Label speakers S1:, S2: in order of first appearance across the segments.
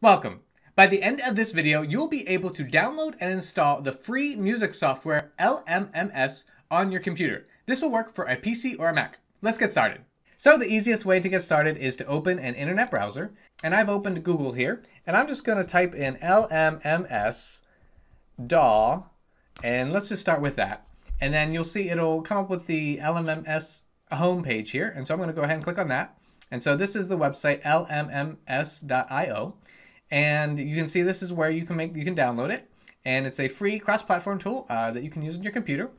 S1: Welcome. By the end of this video, you'll be able to download and install the free music software LMMS on your computer. This will work for a PC or a Mac. Let's get started. So the easiest way to get started is to open an internet browser. And I've opened Google here, and I'm just gonna type in LMMS DAW, and let's just start with that. And then you'll see it'll come up with the LMMS homepage here. And so I'm gonna go ahead and click on that. And so this is the website lmms.io. And you can see this is where you can make you can download it, and it's a free cross-platform tool uh, that you can use on your computer.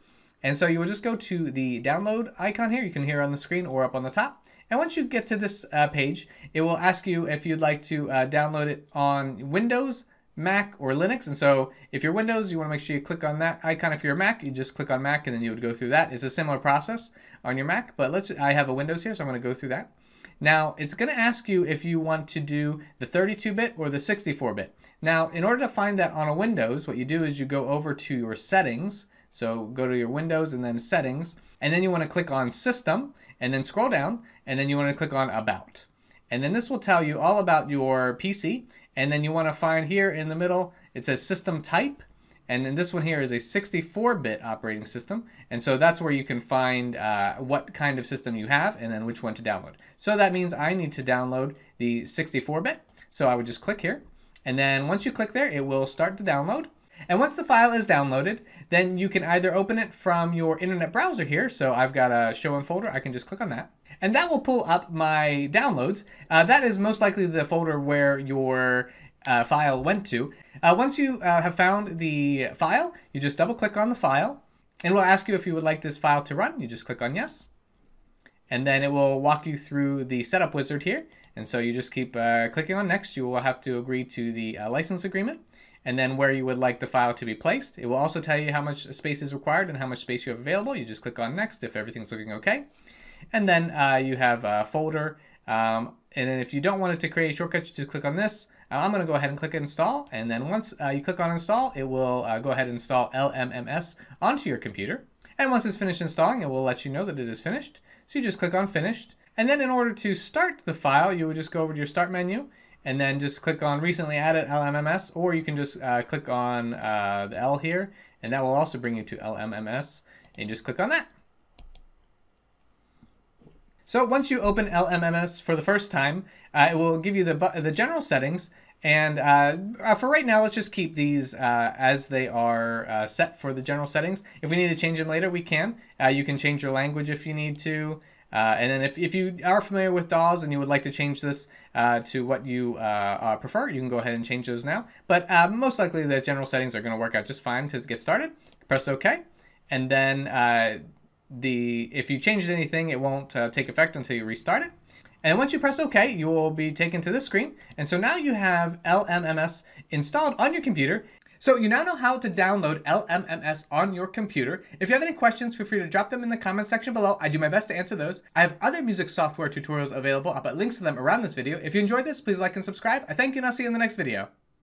S1: And so you will just go to the download icon here. You can hear on the screen or up on the top. And once you get to this uh, page, it will ask you if you'd like to uh, download it on Windows, Mac, or Linux. And so if you're Windows, you want to make sure you click on that icon. If you're a Mac, you just click on Mac and then you would go through that. It's a similar process on your Mac, but let's. I have a Windows here, so I'm going to go through that. Now, it's going to ask you if you want to do the 32-bit or the 64-bit. Now, in order to find that on a Windows, what you do is you go over to your settings. So go to your Windows and then settings, and then you want to click on System, and then scroll down, and then you want to click on About. And then this will tell you all about your PC, and then you want to find here in the middle, it says System Type, and then this one here is a 64-bit operating system. And so that's where you can find uh, what kind of system you have and then which one to download. So that means I need to download the 64-bit. So I would just click here. And then once you click there, it will start to download. And once the file is downloaded, then you can either open it from your internet browser here. So I've got a show and folder. I can just click on that. And that will pull up my downloads. Uh, that is most likely the folder where your uh, file went to. Uh, once you uh, have found the file, you just double click on the file and it will ask you if you would like this file to run. You just click on yes. And then it will walk you through the setup wizard here. And so you just keep uh, clicking on next. You will have to agree to the uh, license agreement and then where you would like the file to be placed. It will also tell you how much space is required and how much space you have available. You just click on next if everything's looking okay. And then uh, you have a folder. Um, and then if you don't want it to create a shortcut, you just click on this. Uh, I'm going to go ahead and click install. And then once uh, you click on install, it will uh, go ahead and install LMMS onto your computer. And once it's finished installing, it will let you know that it is finished. So you just click on finished. And then in order to start the file, you would just go over to your start menu and then just click on recently added LMMS, or you can just uh, click on uh, the L here, and that will also bring you to LMMS, and just click on that. So once you open LMMS for the first time, uh, it will give you the, the general settings. And uh, uh, for right now, let's just keep these uh, as they are uh, set for the general settings. If we need to change them later, we can. Uh, you can change your language if you need to. Uh, and then if, if you are familiar with DAWs and you would like to change this uh, to what you uh, prefer, you can go ahead and change those now. But most likely the general settings are going to work out just fine to get started. Press OK. And then the if you changed anything, it won't uh, take effect until you restart it. And once you press OK, you will be taken to this screen. And so now you have LMMS installed on your computer. So you now know how to download LMMS on your computer. If you have any questions, feel free to drop them in the comments section below. I do my best to answer those. I have other music software tutorials available. I'll put links to them around this video. If you enjoyed this, please like and subscribe. I thank you and I'll see you in the next video.